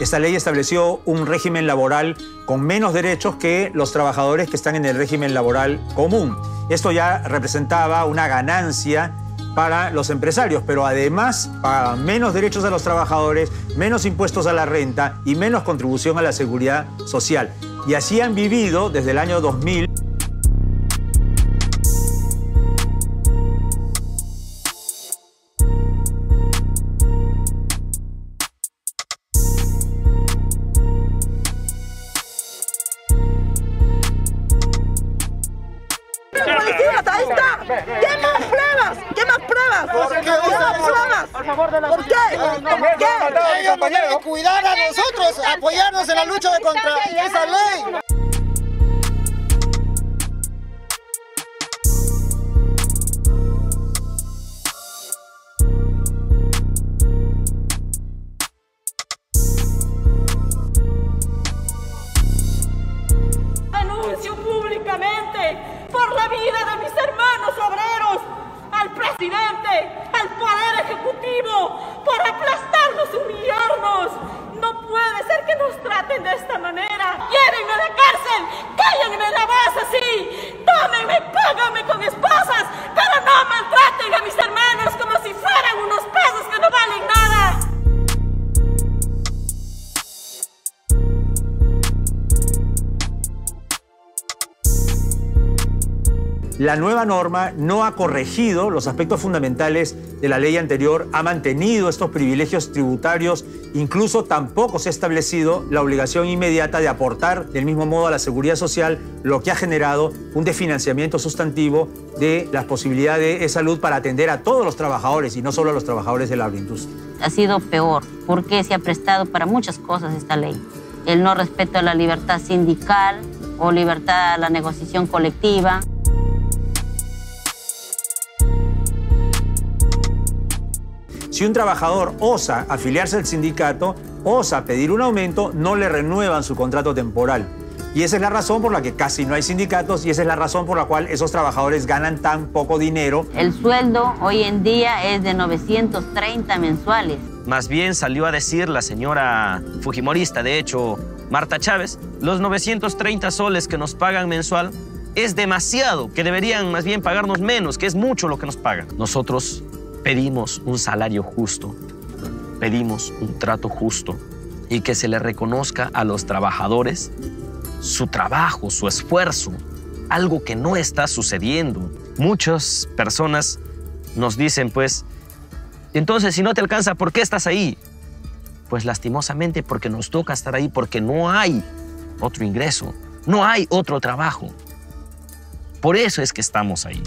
Esta ley estableció un régimen laboral con menos derechos que los trabajadores que están en el régimen laboral común. Esto ya representaba una ganancia para los empresarios, pero además pagaban menos derechos a los trabajadores, menos impuestos a la renta y menos contribución a la seguridad social. Y así han vivido desde el año 2000. Ahí está. ¿Qué más pruebas? ¿Qué más pruebas? ¿Por qué? ¿Qué más pruebas? ¿Por qué? ¿Por qué? Ellos nos deben cuidar a nosotros, apoyarnos en la lucha de contra esa ley. Anuncio públicamente la vida de mis La nueva norma no ha corregido los aspectos fundamentales de la ley anterior, ha mantenido estos privilegios tributarios, incluso tampoco se ha establecido la obligación inmediata de aportar del mismo modo a la seguridad social, lo que ha generado un desfinanciamiento sustantivo de las posibilidades de salud para atender a todos los trabajadores y no solo a los trabajadores de la agroindustria. Ha sido peor porque se ha prestado para muchas cosas esta ley. El no respeto a la libertad sindical o libertad a la negociación colectiva. Si un trabajador osa afiliarse al sindicato, osa pedir un aumento, no le renuevan su contrato temporal. Y esa es la razón por la que casi no hay sindicatos y esa es la razón por la cual esos trabajadores ganan tan poco dinero. El sueldo hoy en día es de 930 mensuales. Más bien salió a decir la señora Fujimorista, de hecho, Marta Chávez, los 930 soles que nos pagan mensual es demasiado, que deberían más bien pagarnos menos, que es mucho lo que nos pagan. Nosotros pedimos un salario justo, pedimos un trato justo y que se le reconozca a los trabajadores su trabajo, su esfuerzo, algo que no está sucediendo. Muchas personas nos dicen, pues, entonces si no te alcanza, ¿por qué estás ahí? Pues lastimosamente porque nos toca estar ahí porque no hay otro ingreso, no hay otro trabajo. Por eso es que estamos ahí.